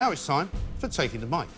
Now it's time for taking the mic.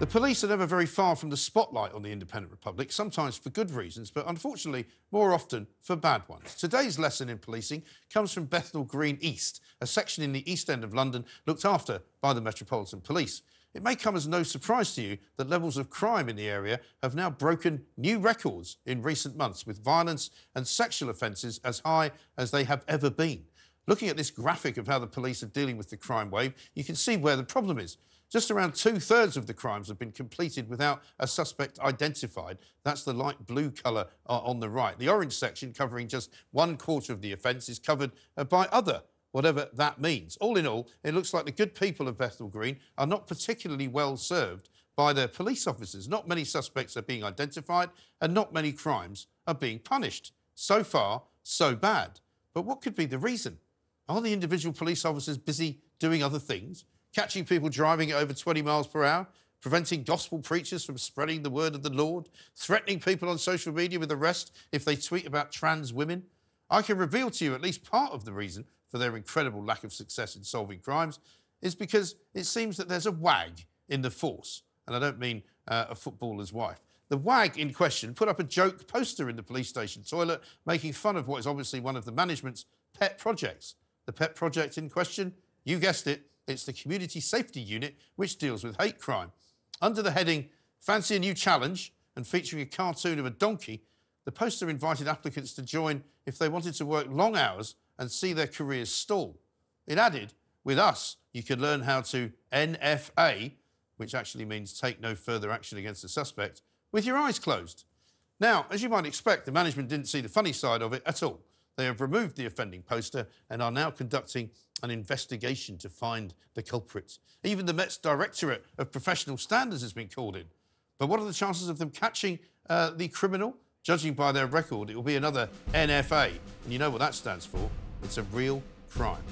The police are never very far from the spotlight on the independent republic, sometimes for good reasons, but unfortunately more often for bad ones. Today's lesson in policing comes from Bethnal Green East, a section in the East End of London looked after by the Metropolitan Police. It may come as no surprise to you that levels of crime in the area have now broken new records in recent months, with violence and sexual offences as high as they have ever been. Looking at this graphic of how the police are dealing with the crime wave, you can see where the problem is. Just around two thirds of the crimes have been completed without a suspect identified. That's the light blue colour uh, on the right. The orange section, covering just one quarter of the offence, is covered uh, by other whatever that means. All in all, it looks like the good people of Bethnal Green are not particularly well served by their police officers. Not many suspects are being identified, and not many crimes are being punished. So far, so bad. But what could be the reason? Are the individual police officers busy doing other things? Catching people driving at over 20 miles per hour? Preventing gospel preachers from spreading the word of the Lord? Threatening people on social media with arrest if they tweet about trans women? I can reveal to you at least part of the reason for their incredible lack of success in solving crimes is because it seems that there's a wag in the force. And I don't mean uh, a footballer's wife. The wag in question put up a joke poster in the police station toilet making fun of what is obviously one of the management's pet projects. The pet project in question, you guessed it, it's the Community Safety Unit, which deals with hate crime. Under the heading Fancy a New Challenge and featuring a cartoon of a donkey, the poster invited applicants to join if they wanted to work long hours and see their careers stall. It added, with us, you could learn how to NFA, which actually means take no further action against the suspect, with your eyes closed. Now, as you might expect, the management didn't see the funny side of it at all. They have removed the offending poster and are now conducting an investigation to find the culprits. Even the Met's Directorate of Professional Standards has been called in. But what are the chances of them catching uh, the criminal? Judging by their record, it will be another NFA. And you know what that stands for? It's a real crime.